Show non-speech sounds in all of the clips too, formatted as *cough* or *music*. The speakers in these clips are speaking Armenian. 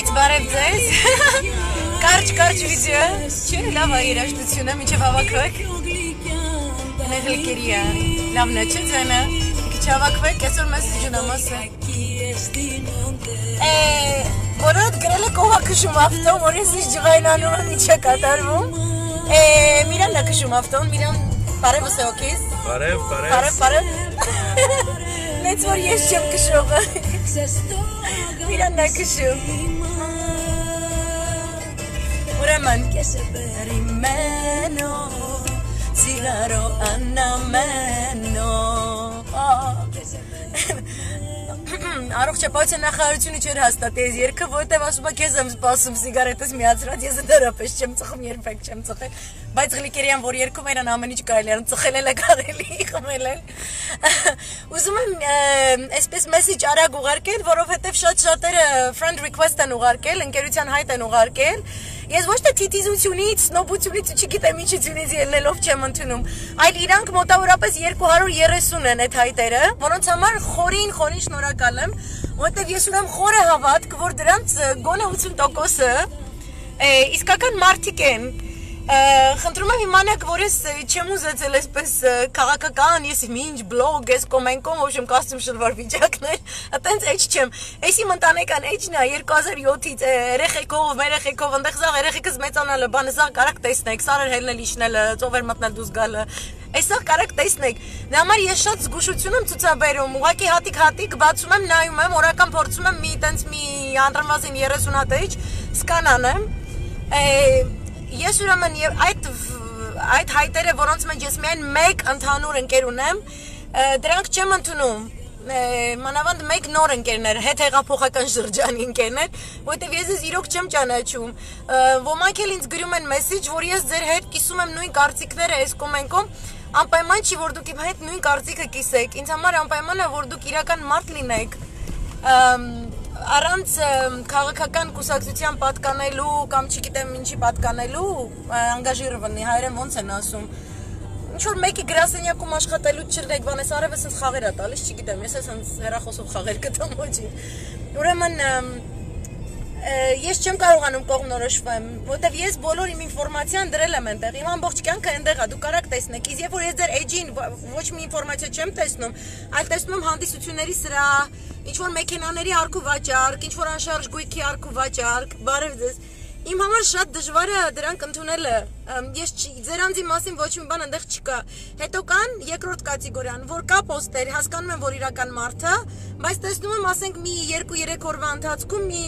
Երևանից բարև ձեզ։ *laughs* Կարճ կարճ վիդեո։ Չէ, լավ է երաժշտությունը, միջև հավաքվեք։ Նեղլիկերիա։ Լավն է, չէ՞ ձենը։ Քիչ հավաքվեք, այսօր մեզ ջնամասը։ Է, որոդ գրել է կողա քշում ավտոն, որ ես իշ ջղայնանում եմ, ինչ է կատարվում։ Է, Միրանն է քշում ավտոն, Միրան, բարև ուսե օքեյս։ Բարև, բարև։ Բարև, բարև։ Մեծ որ ես չեմ քշողը։ Միրանն է քշում։ Ուրեմն, rimeno, sigaro anameno։ Առողջապահության նախարարությունը չէր հաստատի այս երգը, որովհետև ասում է քեզ եմ սպասում սիգարետս միացրած, ես դեռապես չեմ ծխում, երբեք չեմ ծխել, բայց Գլիկերյան որ երգում էր ամեն ինչ կարելի է ծխել էլ է կարելի *laughs* խմել էլ։ Ուզում եմ այսպես մեսեջ արագ ուղարկել, որովհետև շատ շատերը friend request են ուղարկել, ընկերության հայտ են ուղարկել Ես ոչ թե թիթիզությունից, սնոբությունից ու չգիտեմ ինչությունից ելնելով չեմ ընդունում, այլ իրանք մոտավորապես 230 են այդ հայտերը, որոնց համար խորին, խորին շնորհակալ եմ, որովհետև ես ունեմ խորը հավատք, որ դրանց գոնե 80%-ը իսկական մարդիկ են, Խնդրում եմ իմանաք, որ ես չեմ ուզեցել այսպես քաղաքական, ես ինչ բլոգ, ես կոմենտում, ոչմ կաստում շլվար վիճակներ, այտենց էջ չեմ։ Էս իմ ընտանեկան էջն է 2007-ից երեխեքով, երեխեքով, այնտեղ զաղ երեխեքս մեծանալը, բանը զաղ կարակ տեսնեք, սարեր հելնել իշնելը, ծովեր մտնել դուս գալը։ Այսօր կարակ տեսնեք։ Դա համար ես շատ զգուշություն եմ ցուցաբերում։ Ուղղակի հատիկ-հատիկ բացում եմ, նայում եմ, օրական փորձում եմ մի տենց մի անդրամազին 30 հատ էջ սկան անեմ ես ուրեմն եւ այդ այդ հայտերը, որոնց մեջ ես միայն մեկ ընդհանուր ընկեր ունեմ, դրանք չեմ ընդունում մանավանդ մեկ նոր ընկերներ, հետ հեղափոխական շրջանի ընկերներ, որովհետև ես ես իրոք չեմ ճանաչում։ Ոմանք էլ ինձ գրում են մեսեջ, որ ես ձեր հետ կիսում եմ նույն կարծիքները այս կոմենտում, անպայման չի որ դուք իմ հետ նույն կարծիքը կիսեք։ Ինձ համար անպայման է որ դուք իրական մարդ լինեք առանց քաղաքական կուսակցության պատկանելու կամ չգիտեմ ինչի պատկանելու անգաժիրվնի հայերեն ոնց են ասում ինչ որ մեկի գրասենյակում աշխատելու չլեք բան էս արևը sense խաղեր է տալիս չգիտեմ ես էս sense հերախոսով խաղեր կտամ ոչի ուրեմն ես չեմ կարողանում կողմնորոշվեմ, որովհետև ես բոլոր իմ ինֆորմացիան դրել եմ այնտեղ։ Իմ ամբողջ կյանքը այնտեղ է, դուք կարաք տեսնեք։ Իսկ երբ որ ես ձեր էջին ոչ մի ինֆորմացիա չեմ տեսնում, այլ տեսնում եմ հանդիսությունների սրա, ինչ որ մեքենաների արքու վաճառք, ինչ որ անշարժ գույքի արքու վաճառք, բարև ձեզ։ Իմ համար շատ դժվար է դրանք ընդունելը։ Ես ձեր անձի մասին ոչ մի բան այնտեղ չկա։ Հետո կան երկրորդ կատեգորիան, որ կա պոստեր, հասկանում եմ, որ իրական մարդը, բայց տեսնում եմ, ասենք մի 2-3 օրվա ընթացքում մի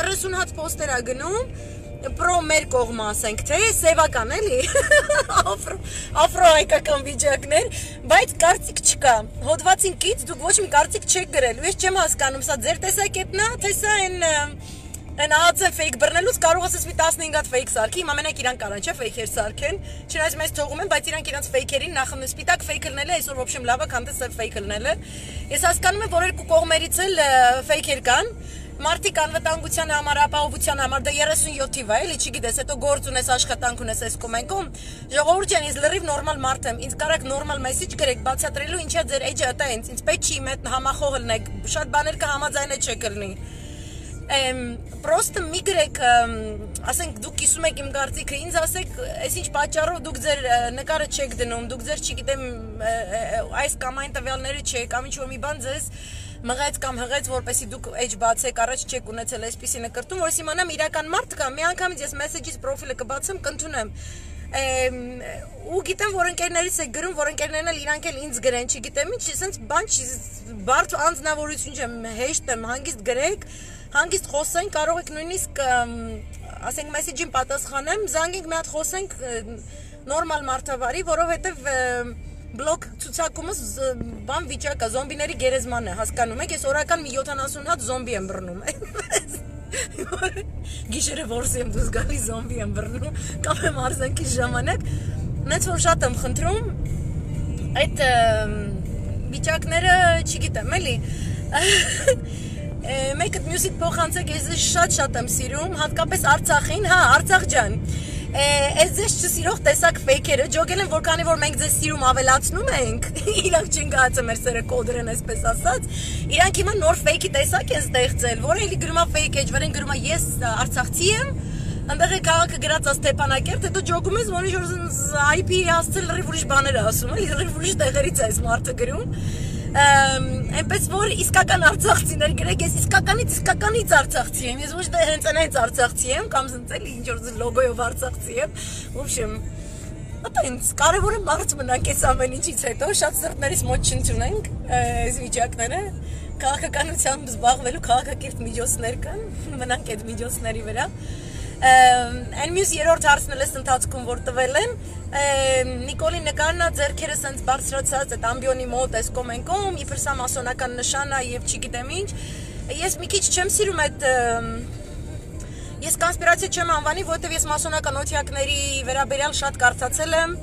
30 հատ պոստեր ա գնում, պրո մեր կողմը ասենք, թե սևական էլի, *laughs* աֆրո, աֆրո հայկական վիճակներ, բայց կարծիք չկա։ Հոդվածին կից դուք ոչ մի կարծիք չեք գրել։ Ես չեմ հասկանում, սա ձեր տեսակետն է, թե սա այն Այն ԱԱՑ ֆեյք բռնելուց կարող ես մի 15 հատ ֆեյք սարքի, հիմա մենակ իրան կարան չէ ֆեյքեր սարքեն։ Չնայած մեզ թողում են, բայց իրանք իրանց ֆեյքերին նախ սպիտակ ֆեյք լնելը այսօր ոբշեմ լավը, քան թե սև ֆեյք լնելը։ Ես հասկանում եմ, որ երկու կողմերից էլ ֆեյքեր կան, մարդիկ անվտանգության համար, ապահովության համար դա 37 թիվ է, էլի, չգիտես, հետո գործ ունես, աշխատանք ունես այս կոմենքում։ Ժողովուրդ ջան, ես լրիվ նորմալ մարդ եմ։ Ինձ կարաք նորմալ մեսեջ գրեք, բացատրելու ինչա ձեր էջը ըտա ինձ։ Ինձ պետք չի իմ հետ համախոհ լինեք։ Շատ բաներ կա համաձայնը չեք լինի եմ պրոստը մի գրեք ասենք դուք կիսում եք իմ կարծիքը ինձ ասեք այսինչ պատճառով դուք ձեր նկարը չեք դնում դուք ձեր չգիտեմ այս կամ այն տվյալները չեք կամ ինչ որ մի բան ձեզ մղեց կամ հղեց, որպեսի դուք edge բացեք, առաջ չեք ունեցել այսպիսի նկարտում, որ իմանամ իրական մարդ կա, մի անգամից ես մեսեջից պրոֆիլը կբացեմ, կընդունեմ ու գիտեմ որ ընկերներից է գրում որ ընկերներն էլ իրանք էլ ինձ գրեն չգիտեմ ինչ ասենց բան չի բարդ անձնավորություն չեմ հեշտ եմ հանգիստ գրեք հանգիստ խոսենք կարող եք նույնիսկ ասենք մեսեջին պատասխանեմ զանգենք մի հատ խոսենք նորմալ մարդավարի որովհետև բլոկ ցուցակումը բան վիճակա զոմբիների գերեզմանն է հասկանում եք ես օրական մի 70 հատ զոմբի եմ բռնում *laughs* գիշերը որսի եմ դուս գալի զոմբի եմ բռնում կամ եմ արզանքի ժամանակ նենց որ շատ եմ խնդրում այդ վիճակները չգիտեմ էլի *laughs* մեկը մյուզիկ փոխանցեք ես շատ շատ եմ սիրում հատկապես Արցախին հա Արցախ ջան Այս ձեզ չսիրող տեսակ ֆեյքերը ջոգել են, որ քանի որ մենք ձեզ սիրում ավելացնում ենք, *laughs* իրանք չեն գացը մեր սերը կոդրեն, այսպես ասած, իրանք հիմա նոր ֆեյքի տեսակ են ստեղծել, որը էլի գրումա ֆեյք էջ, վրեն գրումա ես Արցախցի եմ, այնտեղ է քաղաքը գրած է Ստեփանակերտ, հետո ջոգում ես, որ ինչ-որ IP հասցել լրիվ ուրիշ բաներ ասում, լրիվ ուրիշ տեղերից է այս մարդը գրում այնպես որ իսկական արցախցիներ գրեք, ես իսկականից իսկականից արցախցի եմ։ Ես ոչ թե հենց այնց արցախցի եմ, կամ զնցել ինչ որ լոգոյով արցախցի եմ։ Ոբշեմ Ատենց կարևորը մարդ մնանք այս ամեն ինչից հետո շատ սրտներից մոտ չընկնենք այս վիճակները քաղաքականությամբ զբաղվելու քաղաքակիրթ միջոցներ կան մնանք այդ միջոցների վրա այն մյուս երրորդ հարցն էլ էս ընթացքում որ տվել են Նիկոլի նկարնա ձերքերը սենց բարձրացած այդ ամբիոնի մոտ էս կոմենկոմ իբր սա մասոնական նշան է եւ չգիտեմ ինչ ես մի քիչ չեմ սիրում այդ ես կոնսպիրացիա չեմ անվանի որովհետեւ ես մասոնական օթյակների վերաբերյալ շատ կարծացել եմ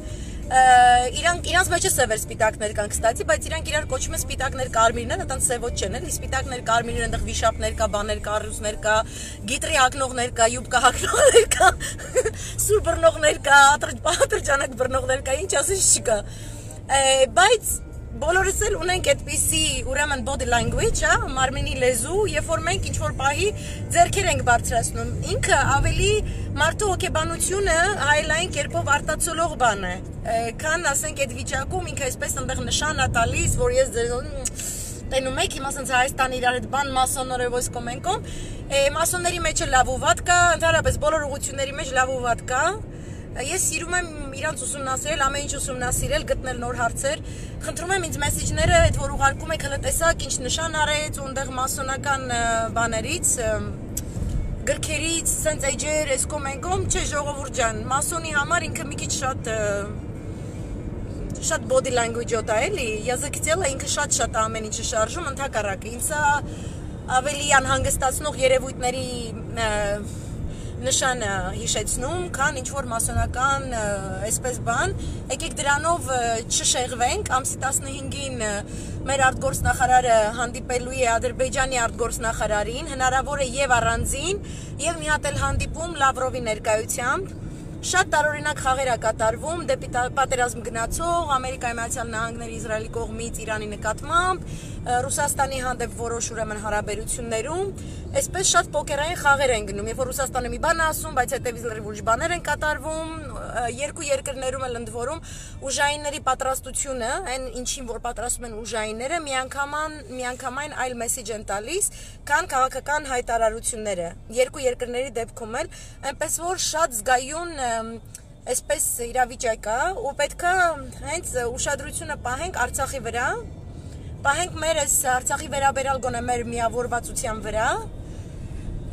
իրանք իրանց մեջ է սևեր սպիտակներ կան կստացի, բայց իրանք իրար կոչում են սպիտակներ կարմիրներ, այդան սևոտ չեն, էլի սպիտակներ կարմիրներ այնտեղ վիշապներ կա, բաներ կա, ռուսներ կա, գիտրի հակնողներ կա, յուբկա հակնողներ կա, *laughs* սուր բռնողներ կա, ատրճանակ բռնողներ կա, ինչ ասես չկա։ Բայց բոլորս էլ ունենք այդպիսի ուրեմն body language, հա, մարմինի լեզու, երբ որ մենք ինչ որ պահի ձերքեր ենք բարձրացնում։ Ինքը ավելի մարդու հոգեբանությունը հայլային կերպով արտացոլող բան է։ Քան ասենք այդ վիճակում ինքը այսպես այնտեղ նշան է տալիս, որ ես ձեզ տենում եք, հիմա ասենց Հայաստան իրար այդ բան մասոնները ոս կոմենկոմ, մասոնների մեջ է լավ ու վատ կա, ընդհանրապես բոլոր ուղությունների մեջ լավ ու վատ կա, Ես սիրում եմ իրանց ուսումնասիրել, ամեն ինչ ուսումնասիրել, գտնել նոր հարցեր։ Խնդրում եմ ինձ մեսեջները, այդ որ ուղարկում եք, հələ տեսակ ինչ նշան արեց, ունդեղ մասոնական բաներից, գրքերից, սենց էջեր, էս կոմենկոմ, չէ, ժողովուրդ ջան, մասոնի համար ինքը մի քիչ շատ շատ body language-ոտ է, էլի, язык-тело ինքը շատ-շատ ամեն ինչը շարժում, ընդհակառակը։ Ինձ ավելի անհանգստացնող երևույթների նշանը հիշեցնում, քան ինչ որ մասոնական այսպես բան, եկեք դրանով չշեղվենք, ամսի 15-ին մեր արտգործնախարարը հանդիպելու է Ադրբեջանի արտգործնախարարին, հնարավոր է եւ առանձին, եւ մի հատ էլ հանդիպում Լավրովի ներկայությամբ Շատ տարօրինակ խաղեր ա կատարվում դեպի պատերազմ գնացող Ամերիկայի Միացյալ Նահանգների Իսրայելի կողմից Իրանի նկատմամբ, Ռուսաստանի հանդեպ որոշ ուրեմն հարաբերություններում, այսպես շատ պոկերային խաղեր են գնում, երբ որ Ռուսաստանը մի բան ասում, բայց հետևից լրիվ ուրիշ բաներ են կատարվում, երկու երկրներում էլ ընդ որում ուժայինների պատրաստությունը, այն ինչին որ պատրաստում են ուժայինները, միանգամայն միանգամայն այլ մեսեջ են տալիս, քան քաղաքական հայտարարությունները։ Երկու երկրների դեպքում էլ այնպես որ շատ զգայուն այսպես իրավիճակ է ու պետքա հենց ուշադրությունը պահենք Արցախի վրա, պահենք մեր այս Արցախի վերաբերյալ գոնե մեր միավորվածության վրա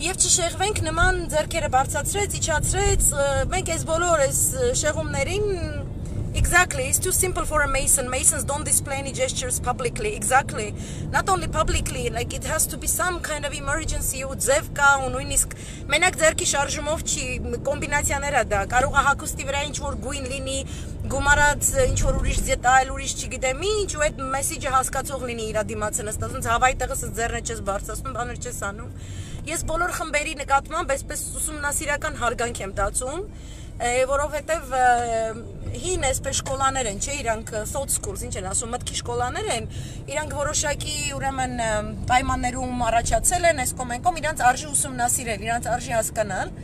Եվ չշեղվենք նման ձերքերը բարձացրեց, իջացրեց, մենք այս բոլոր այս շեղումներին Exactly. It's too simple for a mason. Masons don't display any gestures publicly. Exactly. Not only publicly, like it has to be some kind of emergency ու ձև կա ու նույնիսկ մենակ ձերքի շարժումով չի կոմբինացիաներ է դա։ Կարող է հակոստի վրա ինչ որ գույն լինի, գումարած ինչ որ ուրիշ դետայլ, ուրիշ չգիտեմ ինչ, ու այդ մեսեջը հասկացող լինի իր դիմացը նստած։ Ոնց հավայի տեղս ձեռն չես բարձրացնում, բաներ չես անում։ Ես բոլոր խմբերի նկատմամբ այսպես ուսումնասիրական հարգանք եմ տածում, որովհետև հին այսպես շկոլաներ են, չէ, իրանք thought schools, ինչ են ասում, մտքի շկոլաներ են, իրանք որոշակի ուրեմն պայմաններում առաջացել են, այս կոմենկոմ իրանք արժի ուսումնասիրել, իրանք արժի հասկանալ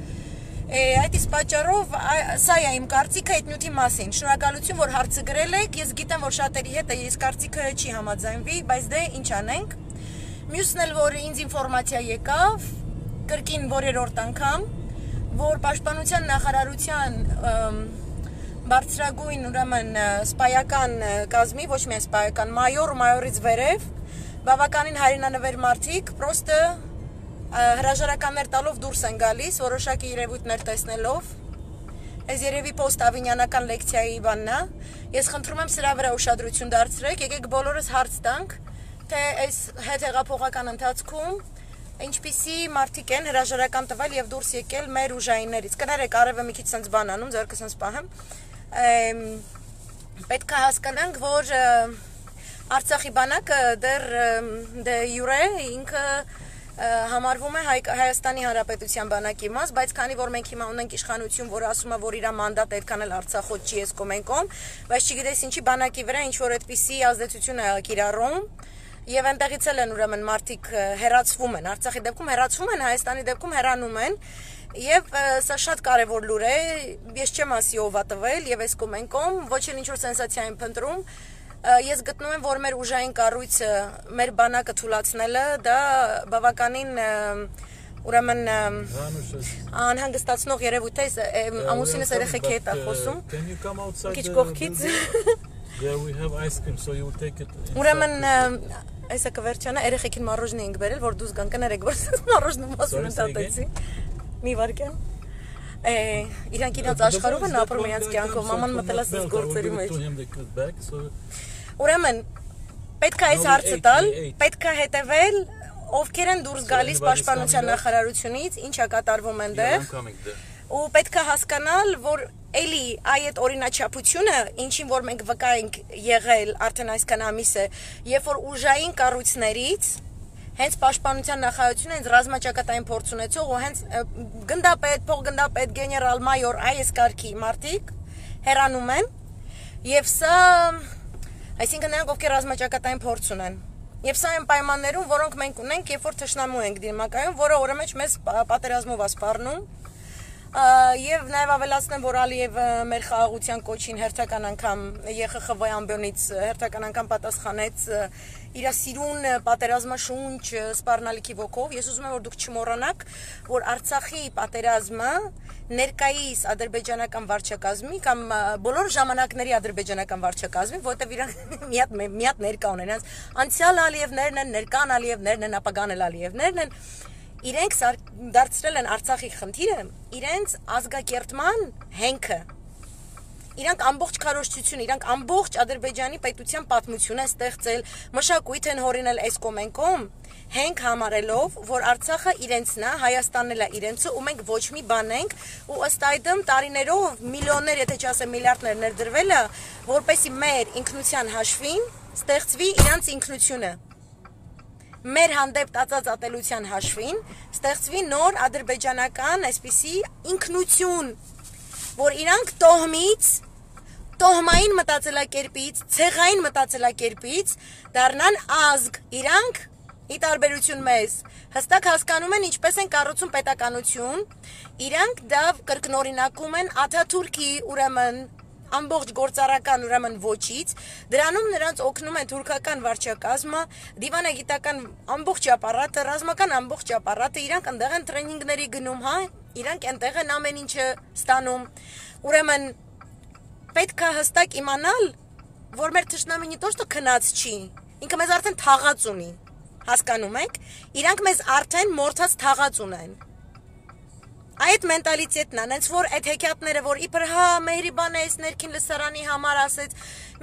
այդ իսկ պատճառով սա է իմ կարծիքը այդ նյութի մասին։ Շնորհակալություն, որ հարցը գրել եք։ Ես գիտեմ, որ շատերի հետ է, ես կարծիքը չի համաձայնվի, բայց դե ինչ անենք։ Մյուսն էլ որ ինձ ինֆորմացիա եկավ կրկին որերորդ անգամ, որ պաշտպանության նախարարության բարձրագույն ուրեմն սպայական կազմի, ոչ միայն սպայական, մայոր մայորից վերև բավականին հայրենանվեր մարդիկ պրոստը հրաժարականներ տալով դուրս են գալիս, որոշակի երևույթներ տեսնելով Այս երևի post ավինյանական լեկցիայի բանն է։ Ես խնդրում եմ սրա վրա ուշադրություն դարձրեք, եկեք բոլորս հարց տանք թե այս հետհեղափոխական ընթացքում ինչպիսի մարդիկ են հրաժարական տվել եւ դուրս եկել մեր ուժայիններից։ Կներեք, արևը մի քիչ sense բան անում, ձերքը sense պահեմ։ Պետք է հասկանանք, որ Արցախի բանակը դեռ դե յուրե ինքը համարվում է Հայ, Հայաստանի Հանրապետության բանակի մաս, բայց քանի որ մենք հիմա ունենք իշխանություն, որը ասում է, որ իր մանդատը այդքան էլ Արցախոց չի ես կոմենկոմ, բայց չգիտես ինչի բանակի վրա ինչ որ այդպիսի ազդեցություն է կիրառում, Եվ այնտեղից էլ են ուրեմն մարդիկ հերացվում են, Արցախի դեպքում հերացվում են, Հայաստանի դեպքում հերանում են։ Եվ սա շատ կարևոր լուր է, ես չեմ ասի ով է տվել եւ այս կոմենկոմ ոչ էլ ինչ որ սենսացիա եմ փնտրում, ես գտնում եմ, որ մեր ուժային կառույցը, մեր բանակը թույլատնելը դա բավականին ուրեմն անհանգստացնող երևույթ է ամուսինս երեխեքի հետ է խոսում? Քիչ կողքից There we have ice cream so you will take it. Ուրեմն այսա կվերջանա երեխեքին մառոժնի ենք բերել որ դուս գան կներեք որ *laughs* մառոժնում ասում են տատեցի մի վարքյան է իրանք իրաց աշխարհով են ապրում իրաց կյանքով մաման մտել է սս գործերի մեջ Ուրեմն պետք է այս հարցը տալ, պետք է հետևել ովքեր են դուրս գալիս պաշտպանության նախարարությունից, ինչա կատարվում այնտեղ։ Ու պետք է հասկանալ, որ էլի այդ օրինաչափությունը, ինչին որ մենք վկա ենք եղել արդեն այսքան ամիս է, երբ որ ուժային կառույցներից հենց պաշտպանության նախարարությունը հենց ռազմաճակատային փորձ ունեցող ու հենց գնդապետ, փոխգնդապետ, գեներալ, մայոր այս կարգի մարդիկ հեռանում են եւ սա Այսինքն նրանք ովքեր ռազմաճակատային փորձ ունեն։ Եվ սա այն պայմաններում, որոնք մենք ունենք, երբ որ թշնամու ենք դիմակայում, որը օրը մեջ մեզ պատերազմով է եւ նաեւ ավելացնեմ, որ Ալիևը մեր խաղաղության կոչին հերթական անգամ ԵԽԽՎ ամբյոնից հերթական անգամ պատասխանեց իր սիրուն պատերազմաշունչ սպառնալիքի ոգով։ Ես ուզում եմ որ դուք չմոռանաք, որ Արցախի պատերազմը ներկայիս ադրբեջանական վարչակազմի կամ բոլոր ժամանակների ադրբեջանական վարչակազմի, որտեվ իրանք *laughs* մի հատ մի հատ ներկա ունեն, անցյալ Ալիևներն են, ներկան Ալիևներն են, ապագան Ալիևներն են, իրենք դարձրել են Արցախի խնդիրը իրենց ազգակերտման հենքը իրանք ամբողջ քարոշչություն, իրանք ամբողջ Ադրբեջանի պետության պատմություն են ստեղծել, մշակույթ են հորինել այս կոմենկոմ, հենք համարելով, որ Արցախը իրենցն է, Հայաստանն է իրենցը, ու մենք ոչ մի բան ենք, ու ըստ այդմ տարիներով միլիոններ, եթե չասեմ միլիարդներ ներդրվել է, որպեսի մեր ինքնության հաշվին ստեղծվի իրանց ինքնությունը մեր հանդեպ տածած ատելության հաշվին ստեղծվի նոր ադրբեջանական այսպիսի ինքնություն, որ իրանք տոհմից տոհմային մտածելակերպից, ցեղային մտածելակերպից դառնան ազգ, իրանք ի տարբերություն մեզ հստակ հասկանում են ինչպես են կառուցում պետականություն, իրանք դա կրկնօրինակում են Աթաթուրքի ուրեմն ամբողջ գործարական ուրեմն ոչից, դրանում նրանց օգնում է թուրքական վարչակազմը, դիվանագիտական ամբողջ ապարատը, ռազմական ամբողջ ապարատը, իրանք այնտեղ են տրեյնինգների գնում, հա, իրանք այնտեղ են ամեն ինչը ստանում։ Ուրեմն պետք է հստակ իմանալ, որ մեր ճշնամինի տոշտը քնած չի։ Ինքը մեզ արդեն թաղած ունի։ Հասկանում եք։ Իրանք մեզ արդեն մորթած թաղած ունեն այդ մենտալիտետն է, այնց որ այդ հեքիաթները, որ իբր հա Մեհրիբանը այս ներքին լսարանի համար ասեց,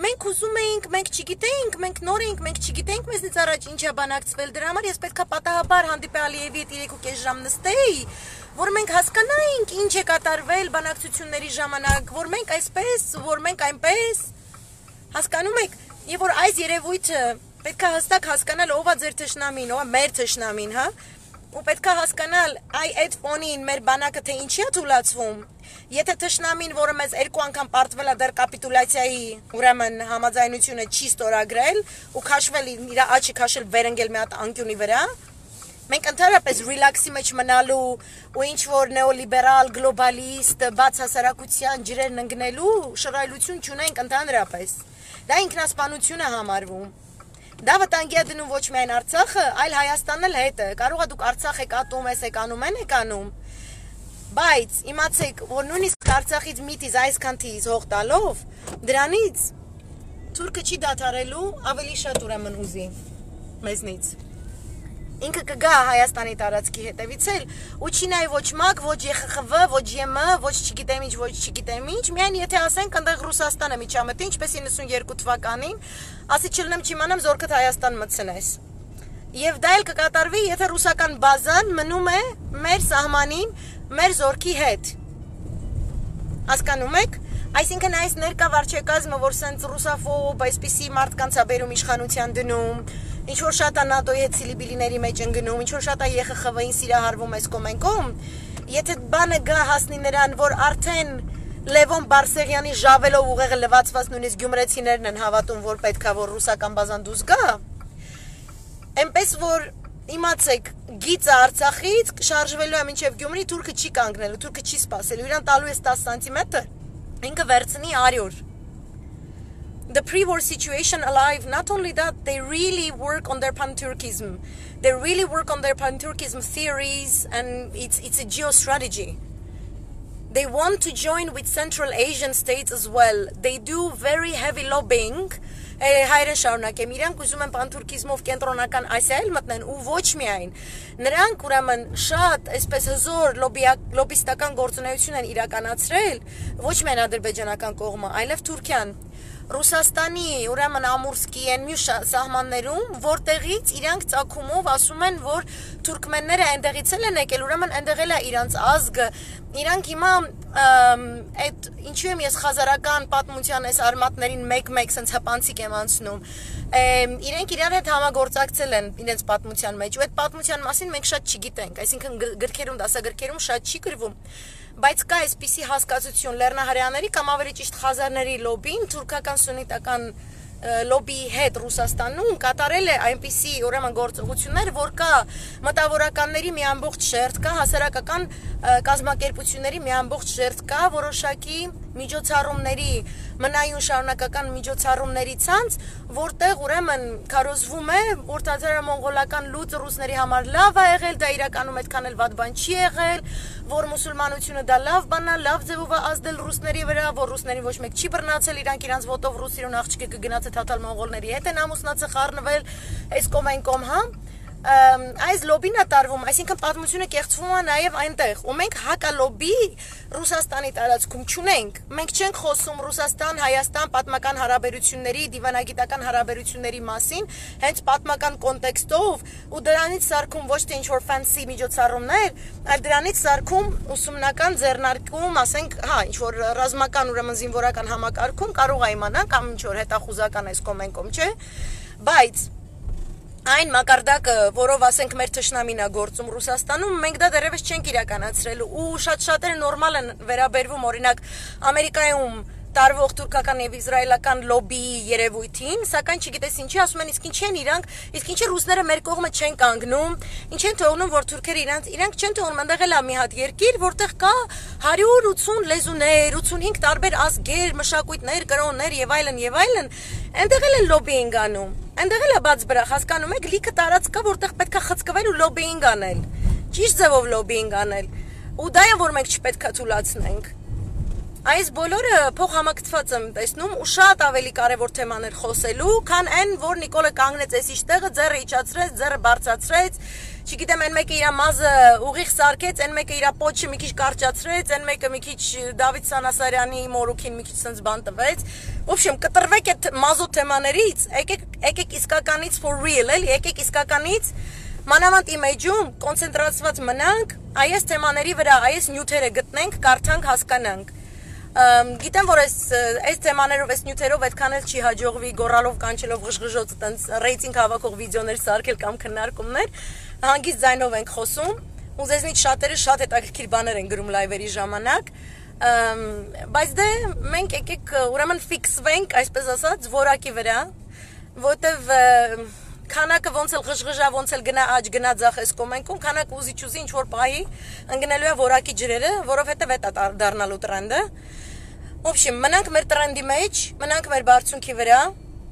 մենք ուզում էինք, մենք չգիտեինք, մենք նոր էինք, մենք չգիտեինք մեզնից առաջ ինչա բանակցվել դրա համար, ես պետքա պատահաբար հանդիպե Ալիևի հետ 3.5 ժամ նստեի, որ մենք հասկանայինք ինչ է կատարվել բանակցությունների ժամանակ, որ մենք այսպես, որ մենք այնպես հասկանում եք, եւ որ այս երևույթը պետքա հստակ հասկանալ ով է ձեր թշնամին, ով է մեր թշնամին, հա ու պետքա հասկանալ այ այդ ֆոնին մեր բանակը թե ինչի է թույլաtsվում եթե թշնամին որը մեզ երկու անգամ պարտվել է դեռ կապիտուլյացիայի ուրեմն համաձայնությունը չի ստորագրել ու քաշվել իր աչի քաշել վերընկել մի հատ անկյունի վրա մենք ընդհանրապես ռիլաքսի մեջ մնալու ու ինչ որ նեոլիբերալ գլոբալիստ բաց հասարակության ջրերն ընկնելու շռայլություն չունենք ընդհանրապես դա ինքնասպանություն է համարվում Դա վտանգի է դնում ոչ միայն Արցախը, այլ Հայաստանն էլ հետը։ Կարող է դուք Արցախ եք ատում, ես եք անում, են եք անում։ Բայց իմացեք, որ նույնիսկ Արցախից միտից այսքան թիզ հող տալով, դրանից թուրքը չի դադարելու ավելի շատ ուրեմն ուզի մեզնից ինքը կգա Հայաստանի տարածքի հետևից էլ ու չի նայ ոչ ՄԱԿ, ոչ ԵԽԽՎ, ոչ ԵՄ, ոչ չգիտեմ ինչ, ոչ չգիտեմ ինչ, միայն եթե ասենք այնտեղ Ռուսաստանը միջամտի, ինչպես 92 թվականին, ասի չլնեմ չիմանամ զորքդ Հայաստան մտցնես։ Եվ դա էլ կկատարվի, եթե ռուսական բազան մնում է մեր սահմանին, մեր զորքի հետ։ Հասկանում եք։ Այսինքն այս ներկա վարչակազմը, որ սենց ռուսաֆոբ, այսպիսի մարդկանց ա բերում իշխանության դնում, ինչ որ շատ է ՆԱՏՕ-ի հետ սիլիբիլիների մեջ ընկնում, ինչ որ շատ է ԵԽԽՎ-ին սիրահարվում այս կոմենկոմ, եթե բանը գա հասնի նրան, որ արդեն Լևոն Բարսեղյանի ժավելով ուղեղը լվացված նույնիսկ գյումրեցիներն են հավատում, որ պետքա որ ռուսական բազան դուս գա, այնպես որ իմացեք, գիծը Արցախից շարժվելու է մինչև Գյումրի, թուրքը չի կանգնելու, թուրքը չի սпасելու, իրան տալու է 10 սանտիմետր, ինքը վերցնի 100 the pre-war situation alive not only that they really work on their pan-turkism they really work on their pan-turkism theories and it's it's a geostrategy they want to join with central asian states as well they do very heavy lobbying հայրեն շարունակեմ իրանք ուզում են պանթուրքիզմով կենտրոնական ասիայել մտնեն ու ոչ միայն նրանք ուրեմն շատ այսպես հզոր լոբիստական գործունեություն են իրականացրել ոչ միայն ադրբեջանական կողմը այլև Թուրքիան Ռուսաստանի, ուրեմն Ամուրսկի են մյուս սահմաններում, որտեղից իրանք ցակումով ասում են, որ թուրքմենները այնտեղից են եկել, ուրեմն այնտեղ էլ է իրանց ազգը։ Իրանք հիմա այդ ինչու եմ ես խազարական պատմության այս արմատներին մեկ-մեկ sense հպանցիկ եմ անցնում։ Իրենք իրար հետ համագործակցել են իրենց պատմության մեջ, ու այդ պատմության մասին մենք շատ չգիտենք, այսինքն գրքերում, դասագրքերում շատ չի գրվում բայց կա այսպիսի հասկացություն. Լեռնահարյաների կամ ավելի ճիշտ խազարների լոբին թուրքական սուննիտական լոբիի հետ Ռուսաստանում կատարել է այնպիսի ուրեմն գործողություններ, որ կա մտավորականների մի ամբողջ շերտ, կա հասարակական կազմակերպությունների մի ամբողջ շերտ, կա որոշակի միջոցառումների, մնայուն շարունակական միջոցառումների ցանց, որտեղ ուրեմն քարոզվում է, որ թաթարամոնղոլական լուծը ռուսների համար լավ է եղել, դա իրականում այդքան էլ վատ բան չի եղել, որ մուսուլմանությունը դա լավ բան է, լավ ձևով է ազդել ռուսների վրա, որ ռուսներին ոչ մեկ չի բռնացել, իրանք իրանց ոտով ռուսիրուն աղջիկը կգնաց թաթալ մոնղոլների հետ են ամուսնացել, խառնվել, այս կոմ այն կոմ, հա այս լոբին է տարվում, այսինքն պատմությունը կեղծվում է նաև այնտեղ, ու մենք հակա լոբի Ռուսաստանի տարածքում չունենք։ Մենք չենք խոսում Ռուսաստան-Հայաստան պատմական հարաբերությունների, դիվանագիտական հարաբերությունների մասին, հենց պատմական կոնտեքստով ու դրանից սարքում ոչ թե ինչ-որ ֆանսի միջոցառումներ, այլ դրանից սարքում ուսումնական ձեռնարկում, ասենք, հա, ինչ-որ ռազմական ուրեմն զինվորական համակարգում կարող է իմանալ կամ ինչ-որ հետախուզական այս կոմենկոմ, չէ՞։ Բայց այն մակարդակը, որով ասենք մեր ճշնամին է գործում Ռուսաստանում, մենք դա դեռևս չենք իրականացրել ու շատ շատերը նորմալ են վերաբերվում օրինակ Ամերիկայում տարվող թուրքական եւ իսրայելական լոբիի երևույթին, սակայն չգիտես ինչի ասում են, իսկ ինչ են իրանք, իսկ ինչ է ռուսները մեր կողմը չեն կանգնում, ինչ են թողնում, որ թուրքերը իրանք իրանք չեն թողնում, այնտեղ էլ է մի հատ երկիր, որտեղ կա 180 լեզուներ, 85 տարբեր ազգեր, մշակույթներ, կրոններ եւ այլն եւ այլն, այնտեղ էլ են լոբիինգ անում։ Այնտեղ էլ է բաց բրախ, հասկանում եք, լիքը տարած կա, որտեղ պետքա խցկվել ու լոբիինգ անել։ Ճիշտ ձևով լոբիինգ անել։ Ու դա է որ մենք չպետքա թույլատնենք։ Այս բոլորը փոխհամակցված եմ տեսնում ու շատ ավելի կարևոր թեմաներ խոսելու, քան այն, որ Նիկոլը կանգնեց էսի շտեղը, ձեռը իջացրեց, ձեռը բարձացրեց, չգիտեմ, այն մեկը իր մազը ուղիղ սարկեց, այն մեկը իր պոչը մի քիչ կարճացրեց, այն մեկը մի քիչ Դավիթ Սանասարյանի մորուքին մի քիչ sense բան տվեց։ Ոբշեմ, կտրվեք այդ մազո թեմաներից, եկեք եկեք իսկականից for real, էլի, եկեք իսկականից մանավանդ image-ում կոնցենտրացված մնանք, այս թեմաների վրա, այս նյութերը գտնենք, կարդանք, հասկանանք գիտեմ որ այս այս թեմաներով, այս նյութերով այդքան էլ չի հաջողվի գորալով կանչելով ղժղժոց տենց ռեյտինգ հավաքող վիդեոներ սարքել կամ քննարկումներ, հանգիստ ձայնով ենք խոսում, ու ձեզնից շատերը շատ հետաքրքիր բաներ են գրում լայվերի ժամանակ, բայց դե մենք եկեք ուրեմն ֆիքսվենք, այսպես ասած, որակի վրա, որտեվ քանակը ոնց էլ ղժղժա, ոնց էլ գնա աճ, գնա ձախ այս կոմենքում, քանակը ուզի ճուզի ինչ որ պահի ընկնելու է որակի ջրերը, որովհետև է դառնալու տրենդը։ Ոբշեմ, մնանք մեր տրենդի մեջ, մնանք մեր բարձունքի վրա,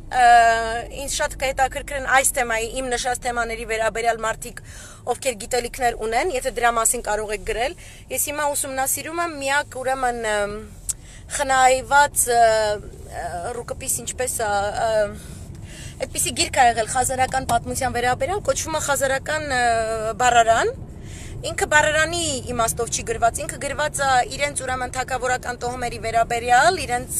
ինձ շատ կհետաքրքրեն այս թեմայի իմ նշած թեմաների վերաբերյալ մարդիկ ովքեր գիտելիքներ ունեն, եթե դրա մասին կարող եք գրել։ Ես հիմա ուսումնասիրում եմ միակ ուրեմն խնայված ռուկապիս ինչպես է այդպիսի գիրք ա եղել խազարական պատմության վերաբերյալ, կոչվում է խազարական բառարան, Ինքը բարերանի իմաստով չի գրված, ինքը գրված է իրենց ուրեմն թակավորական տոհմերի վերաբերյալ, իրենց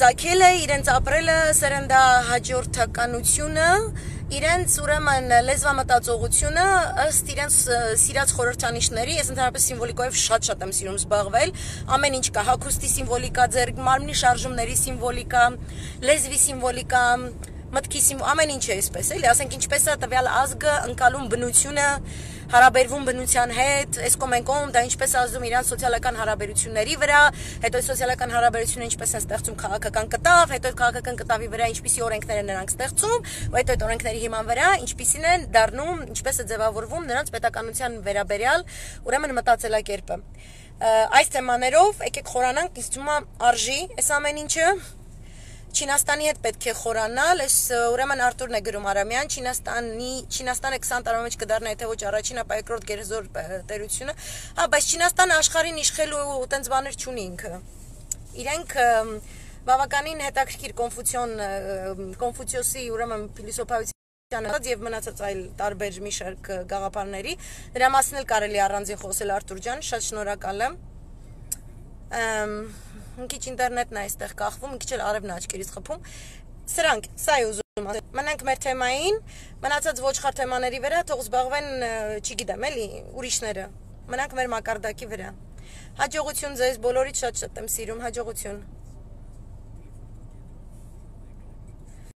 ցակելը, իրենց ապրելը, սերնդա հաջորդականությունը, իրենց ուրեմն լեզվամտածողությունը ըստ իրենց սիրած խորհրդանիշների, ես ընդհանրապես սիմվոլիկայով շատ-շատ եմ սիրում զբաղվել, ամեն ինչ կա, հակոստի սիմվոլիկա, ձեր մարմնի շարժումների սիմվոլիկա, լեզվի սիմվոլիկա, մտքիս իմ ամեն ինչ է այսպես էլի, ասենք ինչպես է տվյալ ազգը ընկալում բնությունը, հարաբերվում բնության հետ, այս կոմենկոմ դա ինչպես ազդում իրան սոցիալական հարաբերությունների վրա, հետո սոցիալական հարաբերությունը ինչպես են ստեղծում քաղաքական կտավ, հետո քաղաքական կտավի վրա ինչպիսի օրենքներ են նրանք ստեղծում, ու հետո այդ օրենքների հիման վրա ինչպիսին են դառնում, ինչպես է ձևավորվում նրանց պետականության վերաբերյալ, ուրեմն մտածելակերպը այս թեմաներով եկեք խորանանք, ինձ թվում է արժի այս ամեն ինչը Չինաստանի հետ պետք է խորանալ, այս ուրեմն Արտուրն է գրում Արամյան, Չինաստանի Չինաստանը 20 տարվա մեջ կդառնա եթե ոչ առաջին, ապա երկրորդ գերզոր տերությունը։ Հա, բայց Չինաստանը աշխարհին իշխելու տենց բաներ չունի ինքը։ Իրենք բավականին հետաքրքիր կոնֆուցիոն կոնֆուցիոսի ուրեմն փիլիսոփայության եւ մնացած այլ տարբեր մի շարք գաղափարների դրա մասին էլ կարելի առանձին խոսել Արտուր ջան, շատ շնորհակալ եմ։ մի քիչ ինտերնետն է այստեղ կախվում, մի քիչ էլ արևն աչքերից խփում։ Սրանք, սա է ուզում ասել։ Մնանք մեր թեմային, մնացած ոչխար թեմաների վրա թող զբաղվեն, չգիտեմ, էլի, ուրիշները։ Մնանք մեր մակարդակի վրա։ Հաջողություն ձեզ բոլորից շատ շատ եմ սիրում, հաջողություն։